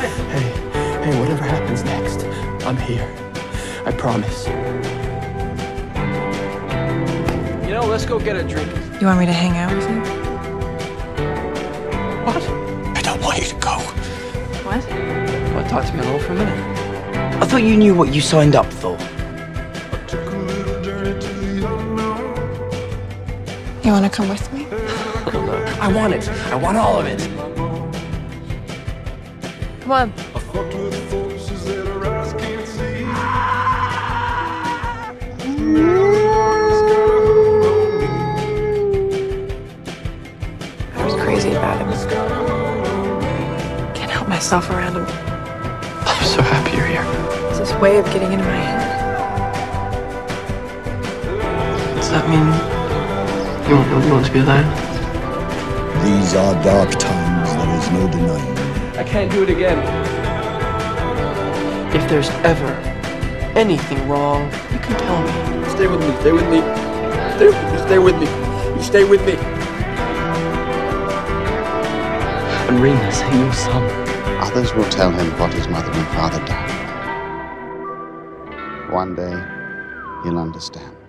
Hey, hey, whatever happens next, I'm here. I promise. You know, let's go get a drink. You want me to hang out with you? What? I don't want you to go. What? Want to talk to me alone for a minute? I thought you knew what you signed up for. You want to come with me? I want it. I want all of it. Come on. I was crazy about him. Can't help myself around him. I'm so happy you're here. It's his way of getting into my head. Does that mean you want, you want to be alone? These are dark times, I can't do it again. If there's ever anything wrong, you can tell me. Stay with me. Stay with me. Stay with me. Stay with me. You stay with me. And Remus ain't your son. Others will tell him what his mother and father died. One day, he'll understand.